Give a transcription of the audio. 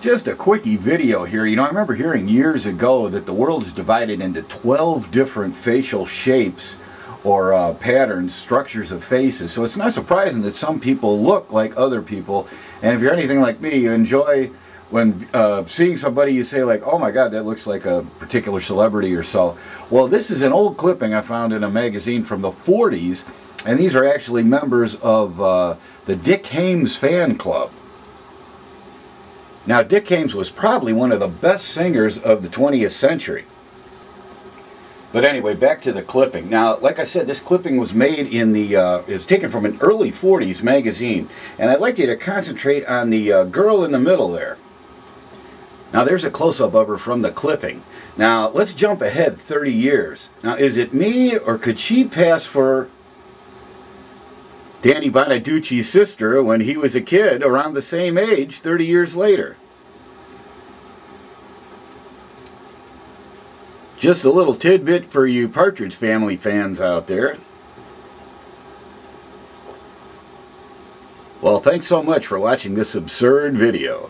Just a quickie video here. You know, I remember hearing years ago that the world is divided into 12 different facial shapes or uh, patterns, structures of faces. So it's not surprising that some people look like other people. And if you're anything like me, you enjoy when uh, seeing somebody you say like, oh my god, that looks like a particular celebrity or so. Well, this is an old clipping I found in a magazine from the 40s. And these are actually members of uh, the Dick Haymes fan club. Now, Dick Haymes was probably one of the best singers of the 20th century. But anyway, back to the clipping. Now, like I said, this clipping was made in the, uh, taken from an early 40s magazine. And I'd like you to concentrate on the uh, girl in the middle there. Now, there's a close-up of her from the clipping. Now, let's jump ahead 30 years. Now, is it me, or could she pass for Danny Bonaduce's sister when he was a kid around the same age 30 years later. Just a little tidbit for you Partridge Family fans out there. Well, thanks so much for watching this absurd video.